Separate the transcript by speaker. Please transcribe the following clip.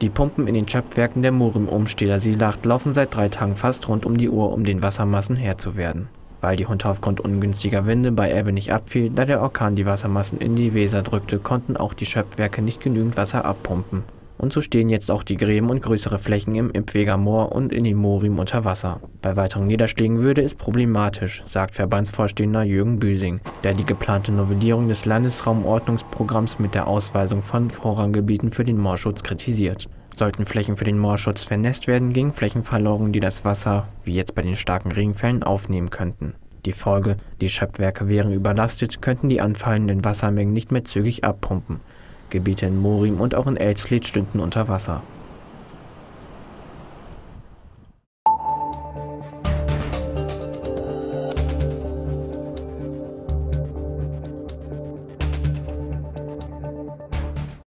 Speaker 1: Die Pumpen in den Schöpfwerken der Morim-Umsteder Silacht laufen seit drei Tagen fast rund um die Uhr, um den Wassermassen Herr zu werden. Weil die Hunte aufgrund ungünstiger Winde bei Ebbe nicht abfiel, da der Orkan die Wassermassen in die Weser drückte, konnten auch die Schöpfwerke nicht genügend Wasser abpumpen. Und so stehen jetzt auch die Gräben und größere Flächen im Impfweger Moor und in den Morim unter Wasser. Bei weiteren Niederschlägen würde es problematisch, sagt Verbandsvorstehender Jürgen Büsing, der die geplante Novellierung des Landesraumordnungsprogramms mit der Ausweisung von Vorranggebieten für den Moorschutz kritisiert. Sollten Flächen für den Moorschutz vernässt werden, gingen Flächen verloren, die das Wasser, wie jetzt bei den starken Regenfällen, aufnehmen könnten. Die Folge: Die Schöpfwerke wären überlastet, könnten die anfallenden Wassermengen nicht mehr zügig abpumpen. Gebiete in Morim und auch in Elsfleth stünden unter Wasser.